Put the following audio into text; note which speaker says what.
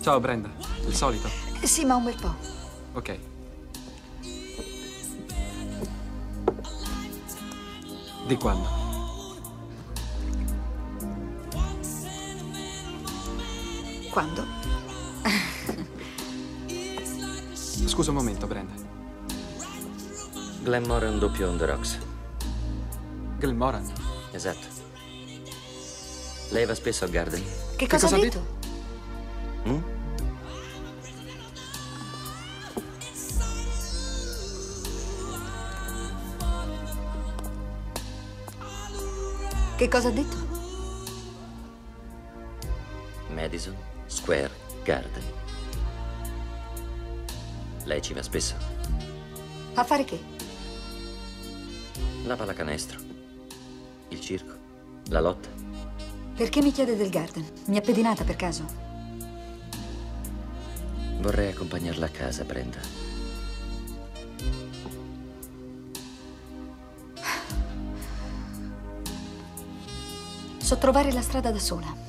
Speaker 1: Ciao Brenda, il solito?
Speaker 2: Sì, ma un bel po'.
Speaker 1: Ok. Di quando?
Speaker 2: Quando?
Speaker 1: Scusa un momento, Brenda.
Speaker 3: Glen Moran doppio on the rocks.
Speaker 1: Glen Moran?
Speaker 3: Esatto. Lei va spesso al Garden?
Speaker 2: Che cosa,
Speaker 1: cosa
Speaker 2: ha
Speaker 1: ha
Speaker 2: detto? Che cosa ha detto?
Speaker 3: Madison Square Garden. Lei ci va spesso?
Speaker 2: A fare che?
Speaker 3: La pallacanestro. Il circo. La lotta.
Speaker 2: Perché mi chiede del garden? Mi ha pedinata per caso?
Speaker 3: Vorrei accompagnarla a casa, Brenda.
Speaker 2: So trovare la strada da sola.